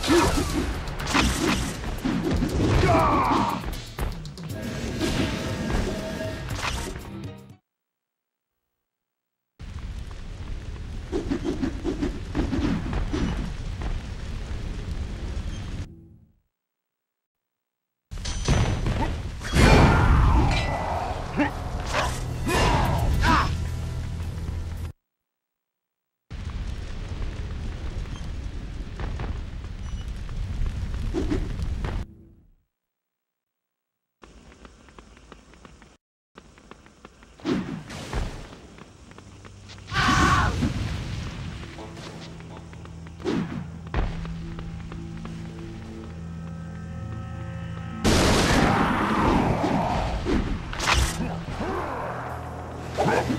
Finish him!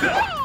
Yeah!